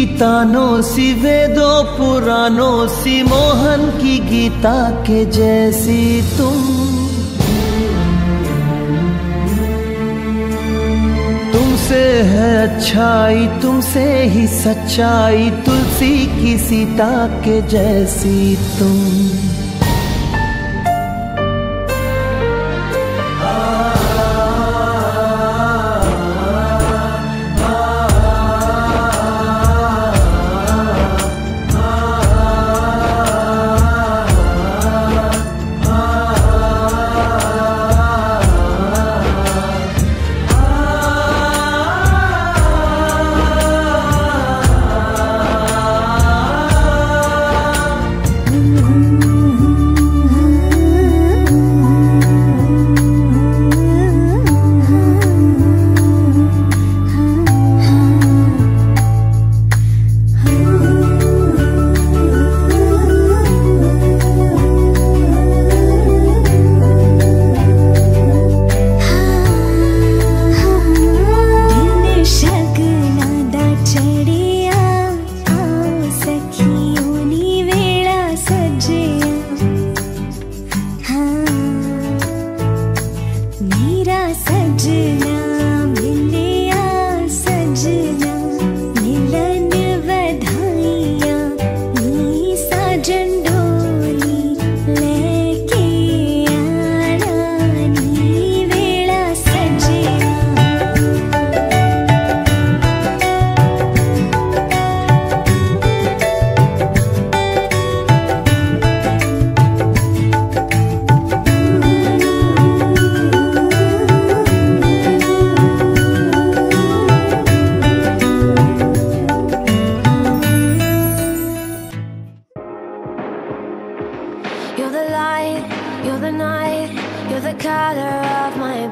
की नो सी, वेदो पुरानो सी, मोहन की गीता के जैसी तुम। तुमसे है अच्छाई, तुमसे ही सच्चाई, तुलसी की सीता के जैसी तुम।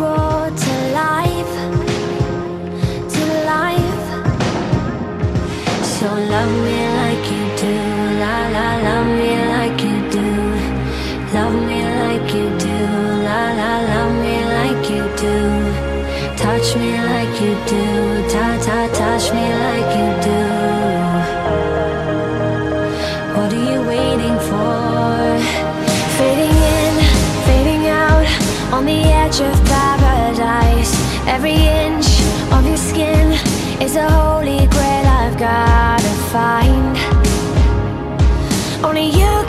to life, to life. So love me like you do, la la, love me like you do. Love me like you do, la la, love me like you do. Touch me like you do, ta ta, touch me like Every inch of your skin is a holy grail I've gotta find. Only you